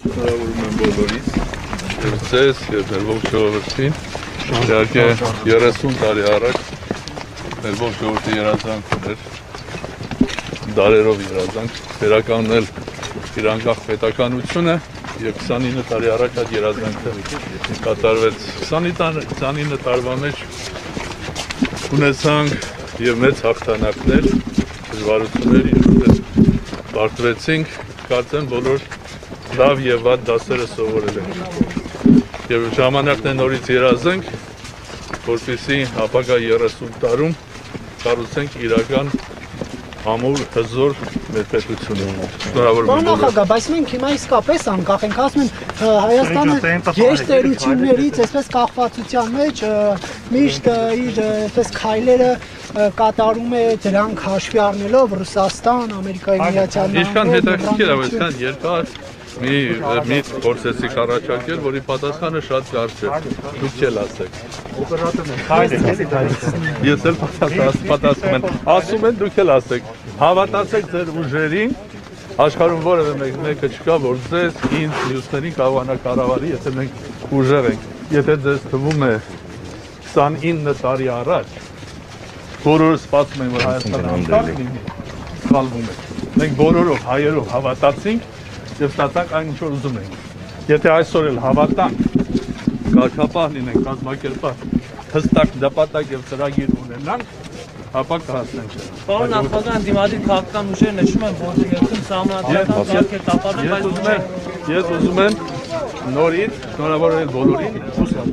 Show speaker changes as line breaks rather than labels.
Շնորհավորում եմ բոլորիս, եւ ձեզ, եւ մեր ողջ ժողովրդին։ Իհարկե 30 տարի առաջ մեր ողջ ժողովրդի երազանքն էր դարերով երազանք վերականգնել իր անկախ պետականությունը եւ 29 տարի առաջ այդ երազանքը կատարվեց 29 տարվա մեջ ունեցանք եւ մեծ հաղթանակներ դժվարություններ իրոք բարձրացինք կարծեմ բոլոր լավ եւ վատ դասերը սովորել ենք։ Եվ ժամանակն է նորից երազենք, որպեսզի ապագա 30 տարում կառուցենք իրական ամուր հզոր մեր պետությունը։ Շնորհավորում եմ
նախագահ, բայց մենք հիմա իսկապես անկախ ենք, ասում են Հայաստանը գեշտերություններից, այսպես կախվածության մեջ միշտ իր այսպես քայլերը կատարում է դրանք հաշվի առնելով Ռուսաստան, Ամերիկայի Միացյալ
Ինչքան հետաքրքիր է, այսքան երկար մի մի փորձեցիք առաջարկել, որի պատասխանը շատ կարճ է։ Դուք չել ասեք։ Ես էլ պատաս- պատասխանում եմ։ Ասում են դուք էլ ասեք։ Հավատացեք ձեր ուժերին։ Աշխարհում որևէ մեկ մեկը չկա, որ ձեզ, ինձ, մյուսներին կարողանա կառավարի, եթե մենք ուժեղ ենք։ Եթե ձեզ թվում է 29 տարի առաջ բոլորը սպասում են, որ Հայաստանը անկախ լինի, սխալվում եք։ Մենք բոլորով հայերով հավատացինք եւ ստացանք այն ինչ որ ուզում ենք։ Եթե այսօր էլ հավատանք, կարգապահ լինենք, կազմակերպած, հստակ նպատակ եւ ծրագիր ունենանք, ապա կհասնենք։
Պարոն նախագահ, ընդդիմադիր քաղաքական ուժերը նշում են, որ երկրում սահմանադրական կարգ է տապալում,
Ես
բայց
ուզում եմ, ես ուզում եմ նորից շնորհավորել բոլորին, հուսալ